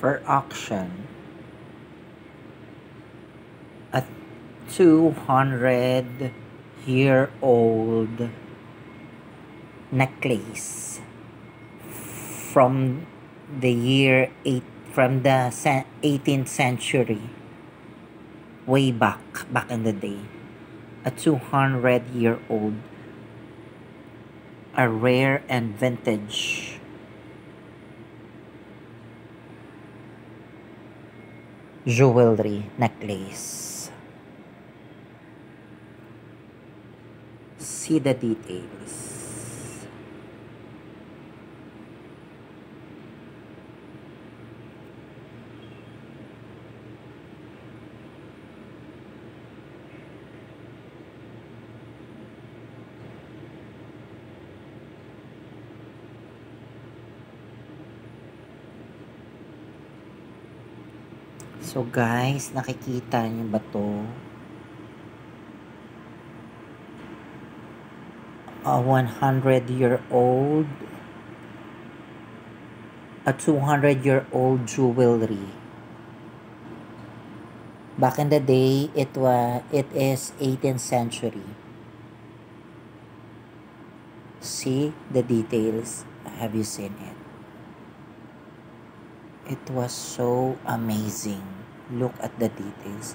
for auction a 200 year old necklace from the year 8 from the 18th century way back back in the day. A 200 year old a rare and vintage jewelry necklace. See the details So guys, nakikita niyo ba to? A 100 year old a 200 year old jewelry. Back in the day, it was it is 18th century. See the details. Have you seen it? It was so amazing. Look at the details.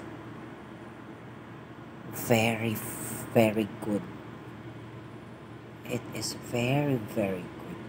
Very, very good. It is very, very good.